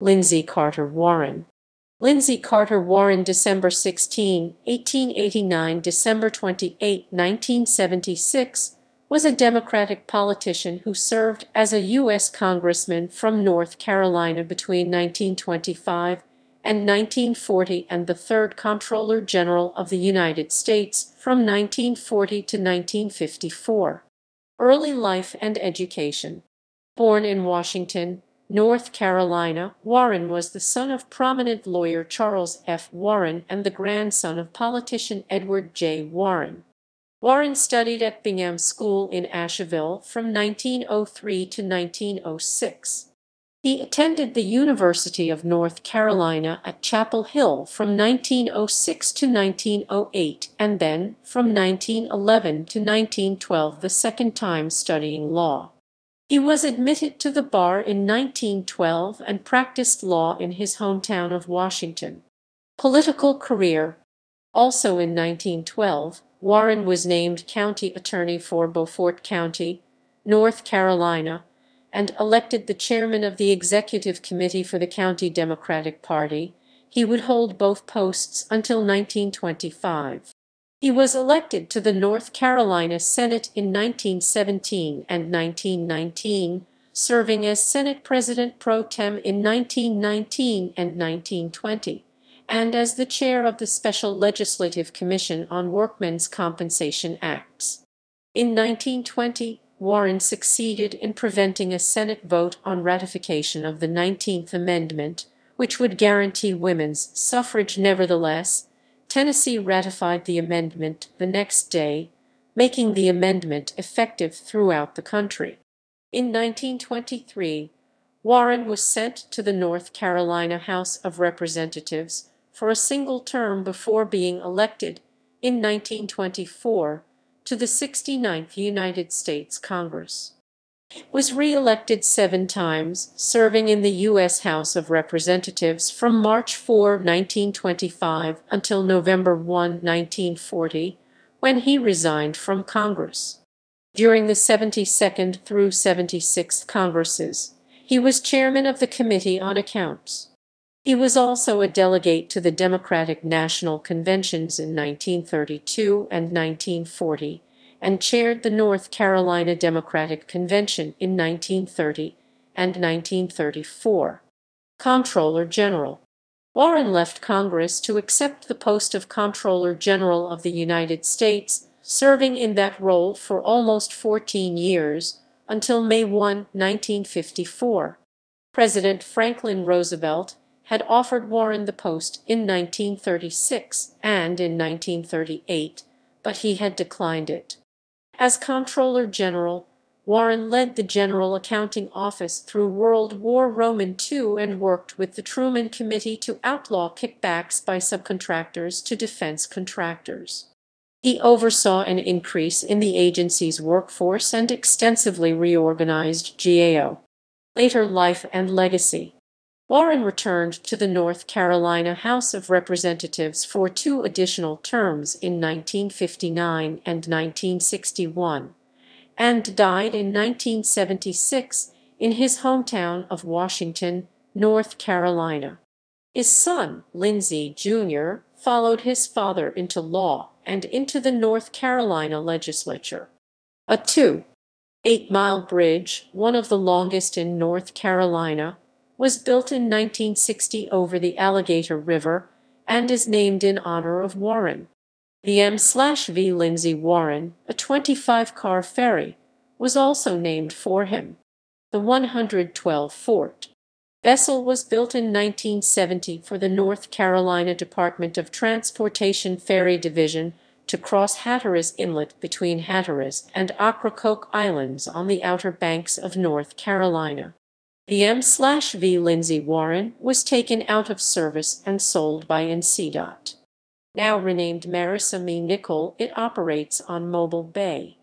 Lindsay Carter Warren. Lindsay Carter Warren December 16, 1889 December 28, 1976 was a Democratic politician who served as a U.S. Congressman from North Carolina between 1925 and 1940 and the third Comptroller General of the United States from 1940 to 1954. Early life and education. Born in Washington, North Carolina, Warren was the son of prominent lawyer Charles F. Warren and the grandson of politician Edward J. Warren. Warren studied at Bingham School in Asheville from 1903 to 1906. He attended the University of North Carolina at Chapel Hill from 1906 to 1908 and then from 1911 to 1912 the second time studying law. He was admitted to the bar in 1912 and practiced law in his hometown of Washington. Political career Also in 1912, Warren was named county attorney for Beaufort County, North Carolina, and elected the chairman of the executive committee for the county Democratic Party. He would hold both posts until 1925. He was elected to the North Carolina Senate in 1917 and 1919, serving as Senate President pro tem in 1919 and 1920, and as the chair of the Special Legislative Commission on Workmen's Compensation Acts. In 1920, Warren succeeded in preventing a Senate vote on ratification of the 19th Amendment, which would guarantee women's suffrage nevertheless, Tennessee ratified the amendment the next day, making the amendment effective throughout the country. In 1923, Warren was sent to the North Carolina House of Representatives for a single term before being elected in 1924 to the 69th United States Congress was re-elected seven times, serving in the U.S. House of Representatives from March 4, 1925 until November 1, 1940, when he resigned from Congress. During the 72nd through 76th Congresses, he was chairman of the Committee on Accounts. He was also a delegate to the Democratic National Conventions in 1932 and 1940 and chaired the North Carolina Democratic Convention in 1930 and 1934. Comptroller General Warren left Congress to accept the post of Comptroller General of the United States, serving in that role for almost 14 years, until May 1, 1954. President Franklin Roosevelt had offered Warren the post in 1936 and in 1938, but he had declined it. As Comptroller General, Warren led the General Accounting Office through World War Roman II and worked with the Truman Committee to outlaw kickbacks by subcontractors to defense contractors. He oversaw an increase in the agency's workforce and extensively reorganized GAO. Later life and legacy Warren returned to the North Carolina House of Representatives for two additional terms in 1959 and 1961, and died in 1976 in his hometown of Washington, North Carolina. His son, Lindsay Jr., followed his father into law and into the North Carolina legislature. A two eight mile bridge, one of the longest in North Carolina, was built in 1960 over the Alligator River and is named in honor of Warren. The M/V Lindsay Warren, a 25-car ferry, was also named for him. The 112 Fort vessel was built in 1970 for the North Carolina Department of Transportation Ferry Division to cross Hatteras Inlet between Hatteras and Ocracoke Islands on the Outer Banks of North Carolina. The M/V Lindsay Warren was taken out of service and sold by NCDOT. Now renamed Marisime Nicol, it operates on Mobile Bay.